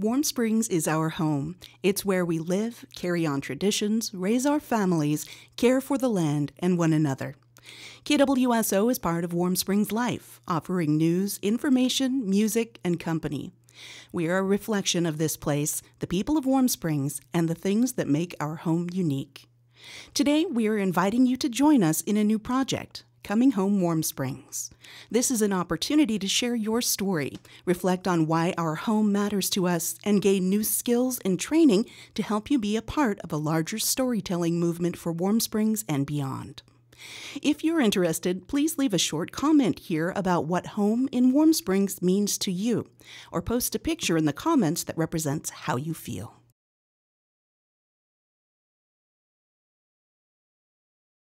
Warm Springs is our home. It's where we live, carry on traditions, raise our families, care for the land and one another. KWSO is part of Warm Springs Life, offering news, information, music, and company. We are a reflection of this place, the people of Warm Springs, and the things that make our home unique. Today, we are inviting you to join us in a new project, Coming Home Warm Springs. This is an opportunity to share your story, reflect on why our home matters to us, and gain new skills and training to help you be a part of a larger storytelling movement for Warm Springs and beyond. If you're interested, please leave a short comment here about what home in Warm Springs means to you, or post a picture in the comments that represents how you feel.